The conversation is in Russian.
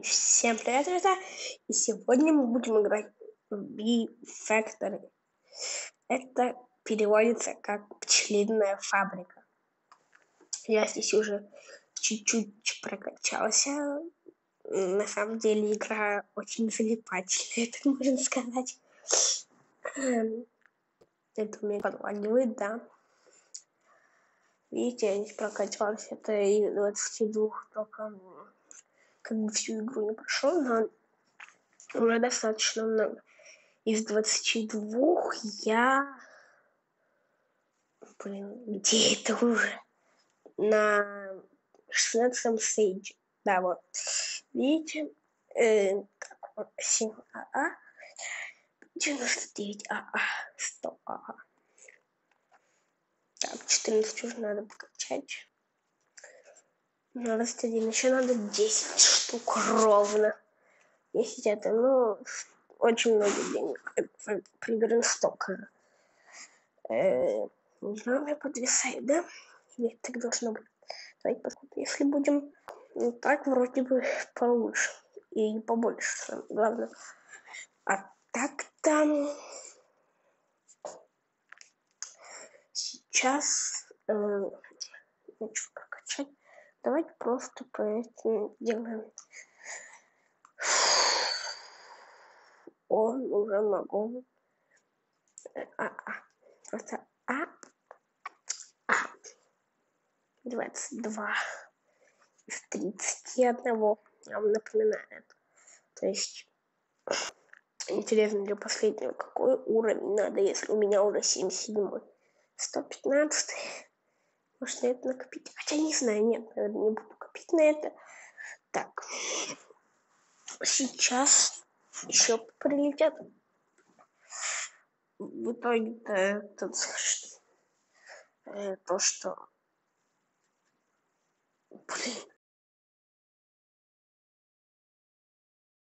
И всем привет, ребята! И сегодня мы будем играть в B-Factory. Это переводится как пчелиная фабрика. Я здесь уже чуть-чуть прокачался. На самом деле игра очень залипательная, так можно сказать. Эм, это меня подваливает, да. Видите, я здесь прокачался. Это из 22 только как бы всю игру не прошел, но уже достаточно много. Из 22 я... Блин, где это уже? На 16 стейдже. Да, вот. Видите? Э, как 7 АА. 99 АА. 100 АА. Так, 14 уже надо покачать. На один еще надо 10 штук ровно. 10 это, ну, очень много денег. Э, не знаю, меня подвисает, да? Или так должно быть? Давайте посмотрим. Если будем ну, так, вроде бы получше. И побольше, главное. А так там... Сейчас... Э, хочу прокачать. Давайте просто поэтому делаем. Он уже могу. А, а. Просто А. А. 22 из 31. Я вам напоминаю. То есть, интересно для последнего, какой уровень надо, если у меня уже 77 115 может, на это накопить? Хотя не знаю, нет, наверное, не буду копить на это. Так. Сейчас еще прилетят. В итоге-то тут э, то, что